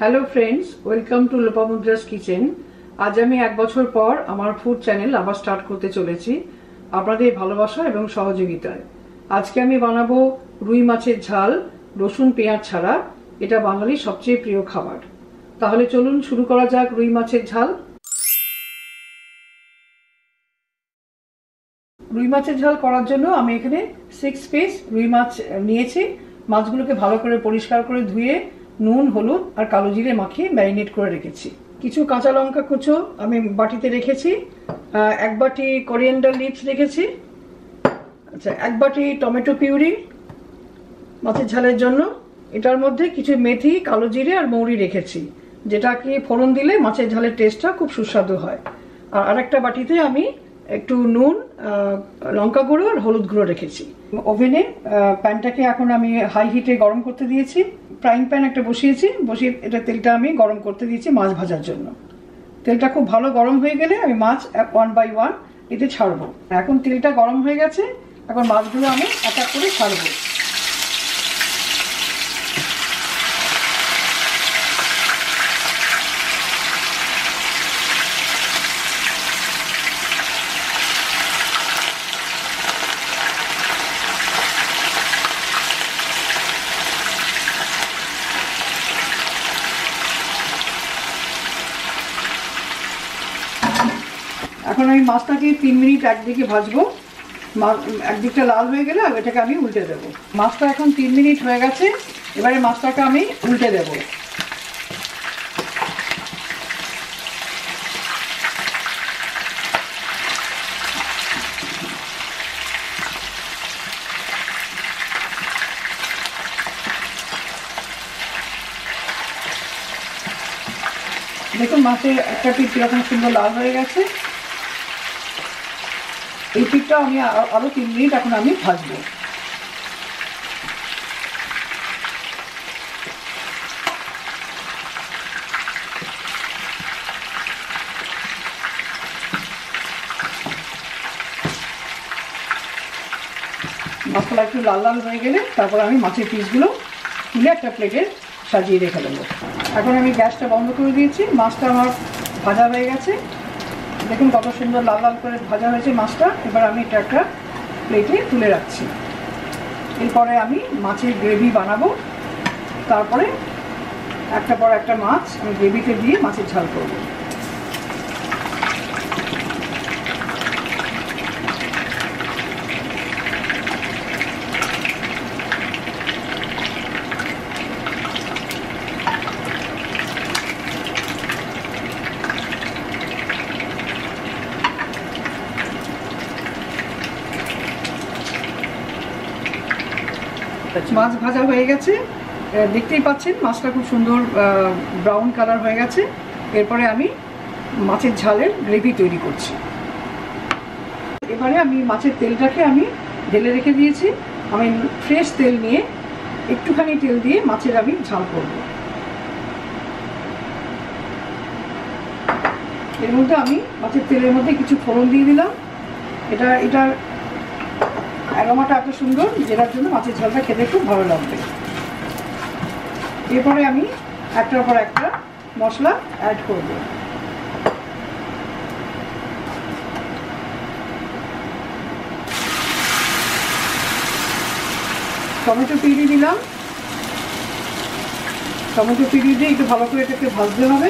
Hello friends welcome to Lopamudra's kitchen আজ আমি এক বছর পর আমার ফুড চ্যানেল আবার স্টার্ট করতে চলেছি আপনাদের ভালোবাসা এবং সহযোগিতায়। আজকে আমি বানাবো রুই মাছের ঝাল, রসুন, পেঁয়াজ ছাড়া। এটা বাঙালির সবচেয়ে প্রিয় খাবার। তাহলে চলুন শুরু করা যাক রুই মাছের ঝাল। রুই মাছের ঝাল করার জন্য আমি এখানে সিক্স পিস রুই মাছ নিয়েছি। মাছগুলোকে ভালো করে পরিষ্কার করে ধুয়ে নুন, হলুদ আর কালো জিরে মাখিয়ে ম্যারিনেট করে রেখেছি। কিছু কাঁচা লঙ্কা কুচো আমি বাটিতে রেখেছি। এক বাটি করিয়েন্ডার লিভস রেখেছি। আচ্ছা এক বাটি টমেটো পিউরি মাছের ঝালের জন্য। এটার মধ্যে কিছু মেথি, কালো জিরে আর মৌরি রেখেছি, যেটাকে ফোড়ন দিলে মাছের ঝালের টেস্টটা খুব সুস্বাদু হয়। আর আরেকটা বাটিতে আমি একটু নুন লঙ্কা গুঁড়ো আর হলুদ গুঁড়ো রেখেছি। ওভেনে প্যানটাকে এখন আমি হাই হিটে গরম করতে দিয়েছি। ফ্রাইং প্যান একটা বসিয়েছি, বসিয়ে এটা তেলটা আমি গরম করতে দিয়েছি মাছ ভাজার জন্য। তেলটা খুব ভালো গরম হয়ে গেলে আমি মাছ ওয়ান বাই ওয়ান এতে ছাড়বো। এখন তেলটা গরম হয়ে গেছে, এখন মাছগুলো আমি এক এক করে ছাড়বো। এখন আমি মাছটাকে তিন মিনিট একদিকে ভাজবো। একদিকটা লাল হয়ে গেলে আর এটাকে আমি উল্টে দেবো। মাছটা এখন তিন মিনিট হয়ে গেছে, এবারে মাছটাকে আমি উল্টে দেবো। দেখুন মাছের একটা পিঠ কীরকম সুন্দর লাল হয়ে গেছে। এই পিঠটা আমি আরও তিন মিনিট এখন আমি ভাজবো। মশলা একটু লাল লাল হয়ে গেলে তারপর আমি মাছের পিসগুলো তুলে একটা প্লেটে সাজিয়ে রেখে দেবো। এখন আমি গ্যাসটা বন্ধ করে দিয়েছি, মাছটা আমার ভাজা হয়ে গেছে। দেখুন কত সুন্দর লাল লাল করে ভাজা হয়েছে মাছটা। এবার আমি এটা একটা প্লেটে তুলে রাখছি। এরপরে আমি মাছের গ্রেভি বানাবো। তারপরে একটা পর একটা মাছ আমি গ্রেভিতে দিয়ে মাছের ঝাল করব। মাছ ভাজা হয়ে গেছে। দেখতেই পাচ্ছেন, মাছটা খুব সুন্দর ব্রাউন কালার হয়ে গেছে। এরপরে আমি মাছের ঝালের গ্রেভি তৈরি করছি। এবারে আমি মাছের তেলটাকে আমি ঢেলে রেখে দিয়েছি। আমি ফ্রেশ তেল নিয়ে একটুখানি তেল দিয়ে মাছের আমি ঝাল করব। এর মধ্যে আমি মাছের তেলের মধ্যে কিছু ফোড়ন দিয়ে দিলাম। এটা এটার অ্যারোমাটা এত সুন্দর যেটার জন্য মাছের ঝালটা খেতে খুব ভালো লাগবে। এরপরে আমি একটার পর একটা মশলা অ্যাড করব। টমেটো পিড়ি দিলাম। টমেটো পিড়ি দিয়ে একটু ভালো করে এটাকে ভাজতে হবে,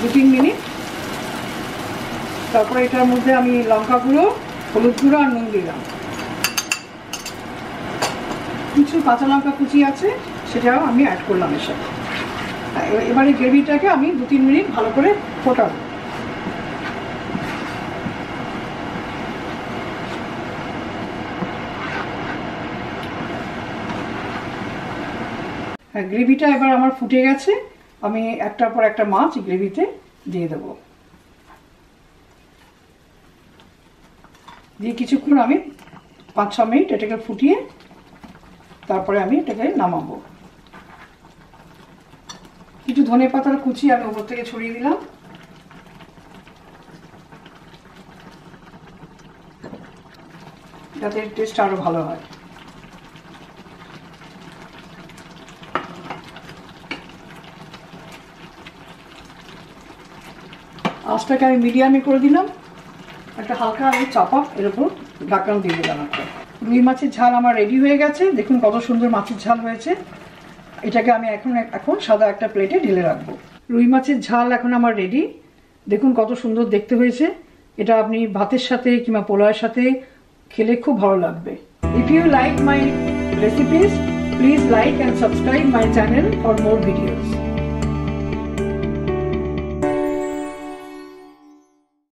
দু তিন মিনিট। তারপরে এটার মধ্যে আমি লঙ্কা গুঁড়ো, হলুদ গুঁড়ো আর নুন দিলাম। কিছু কাঁচা লঙ্কা কুচি আছে, সেটাও আমি অ্যাড করলাম এর সাথে এবারে গ্রেভিটাকে আমি দু তিন মিনিট ভালো করে ফোটাবো। হ্যাঁ গ্রেভিটা এবার আমার ফুটে গেছে। আমি একটার পর একটা মাছ গ্রেভিতে দিয়ে দেবো। দিয়ে কিছুক্ষণ আমি পাঁচ ছ মিনিট এটাকে ফুটিয়ে তারপরে আমি এটাকে নামাবো। কিছু ধনে পাতার কুচি আমি ওপর থেকে ছড়িয়ে দিলাম। যাতে টেস্ট আরও ভালো হয়। আঁচটাকে আমি মিডিয়ামে করে দিলাম। একটা হালকা আমি চাপা এর উপর ঢাকনা দিয়ে দিলাম একটা। রুই মাছের ঝাল আমার রেডি হয়ে গেছে। দেখুন কত সুন্দর মাছের ঝাল হয়েছে। এটাকে আমি এখন এখন সাদা একটা প্লেটে ঢেলে রাখব। রুই মাছের ঝাল এখন আমার রেডি দেখুন কত সুন্দর দেখতে হয়েছে। এটা আপনি ভাতের সাথে কিংবা পোলাওয়ের সাথে খেলে খুব ভালো লাগবে। If you like my recipes please like and subscribe my channel for more videos